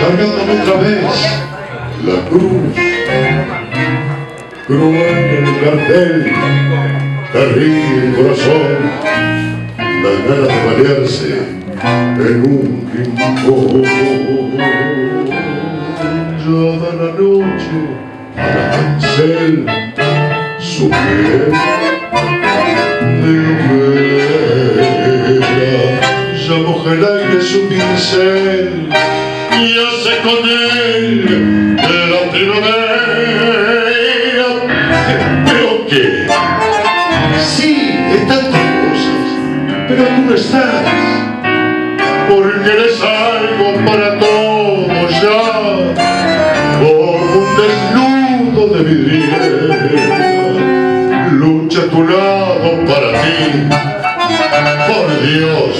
cargándome otra vez. La cruz. Cruel en el cartel, terrible el corazón, las ganas de variarse en un rincón. Toda la noche. A la cancel su piel de humedad ya moja el aire su pincel hace con él la primavera. ¿Pero qué? Sí, están tus cosas, pero tú no estás. Porque eres algo para todos ya, como un desnudo de vidriera. Lucha a tu lado para ti, por Dios,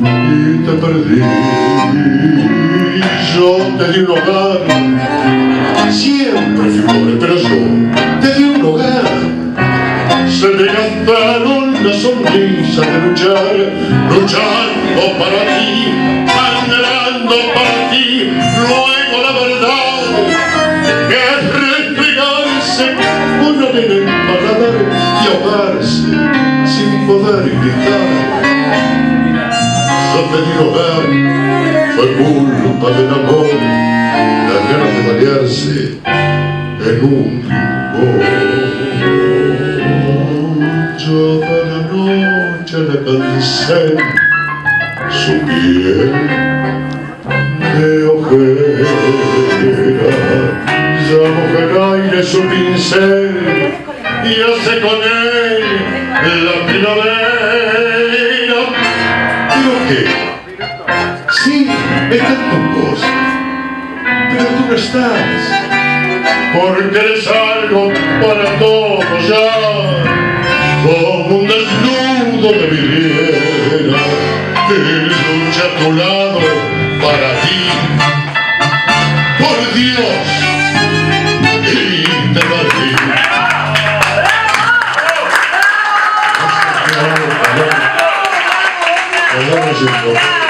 y te perdí. Yo te di un hogar, siempre fui pobre, pero yo te di un hogar. Se me gastaron la sonrisa de luchar, luchando para ti, sangrando para ti, luego la verdad que es restregarse con arena en el paladar y ahogarse sin poder gritar. Yo te di un hogar, fue culpa del amor, las ganas de variarse en un rincón. Toda la noche le cansé su piel de ojera, ya moja el aire su pincel y hace con él la primavera. ¿Pero qué? Sí, están tus cosas, pero tú no estás. Porque eres algo para todos ya, como un desnudo de vidriera, que lucha a tu lado para ti. Por Dios, y te perdí. Perdón, perdón, perdón,